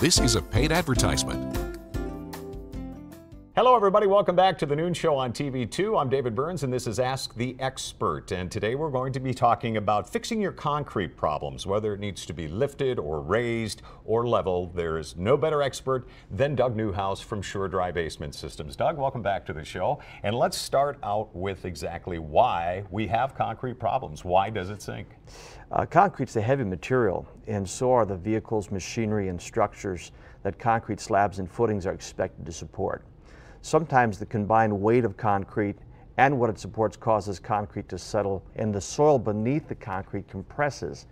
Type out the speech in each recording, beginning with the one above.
This is a paid advertisement. Hello, everybody. Welcome back to the Noon Show on TV2. I'm David Burns, and this is Ask the Expert. And today we're going to be talking about fixing your concrete problems, whether it needs to be lifted or raised or leveled. There is no better expert than Doug Newhouse from Sure Dry Basement Systems. Doug, welcome back to the show. And let's start out with exactly why we have concrete problems. Why does it sink? Uh, concrete's a heavy material, and so are the vehicles, machinery, and structures that concrete slabs and footings are expected to support. Sometimes the combined weight of concrete and what it supports causes concrete to settle and the soil beneath the concrete compresses.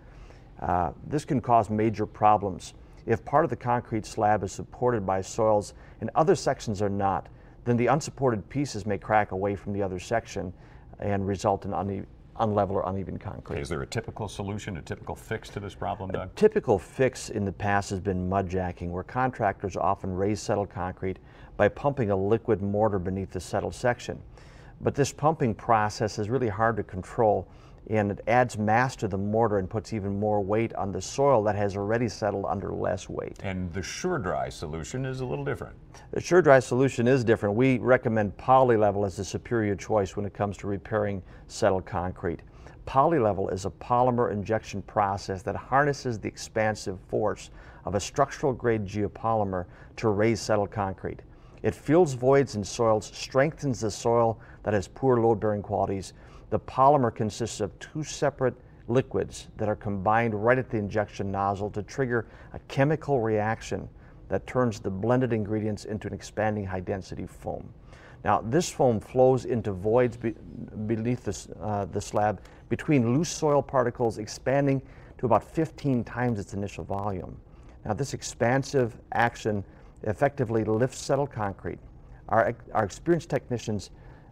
Uh, this can cause major problems. If part of the concrete slab is supported by soils and other sections are not, then the unsupported pieces may crack away from the other section and result in une unlevel or uneven concrete. Okay, is there a typical solution, a typical fix to this problem, Doug? A typical fix in the past has been mud jacking, where contractors often raise settled concrete by pumping a liquid mortar beneath the settled section. But this pumping process is really hard to control and it adds mass to the mortar and puts even more weight on the soil that has already settled under less weight. And the Sure Dry solution is a little different. The Sure Dry solution is different. We recommend Polylevel as the superior choice when it comes to repairing settled concrete. Polylevel is a polymer injection process that harnesses the expansive force of a structural grade geopolymer to raise settled concrete. It fills voids in soils, strengthens the soil that has poor load bearing qualities, the polymer consists of two separate liquids that are combined right at the injection nozzle to trigger a chemical reaction that turns the blended ingredients into an expanding high density foam. Now, this foam flows into voids be beneath the, uh, the slab between loose soil particles, expanding to about 15 times its initial volume. Now, this expansive action effectively lifts settled concrete. Our, our experienced technicians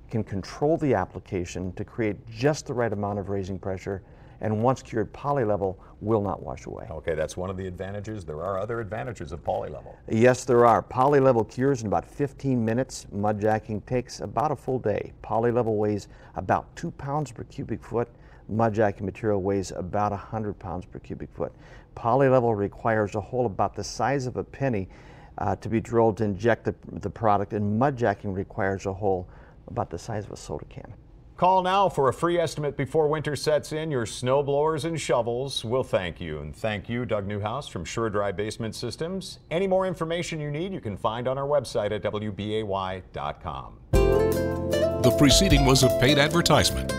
can control the application to create just the right amount of raising pressure and once cured polylevel will not wash away. Okay, that's one of the advantages. There are other advantages of polylevel. Yes, there are. Polylevel cures in about 15 minutes. Mud jacking takes about a full day. Polylevel weighs about two pounds per cubic foot. Mud jacking material weighs about 100 pounds per cubic foot. Polylevel requires a hole about the size of a penny uh, to be drilled to inject the, the product, and mud jacking requires a hole about the size of a soda can. Call now for a free estimate before winter sets in. Your snow blowers and shovels will thank you. And thank you, Doug Newhouse from Sure Dry Basement Systems. Any more information you need, you can find on our website at WBAY.com. The preceding was a paid advertisement.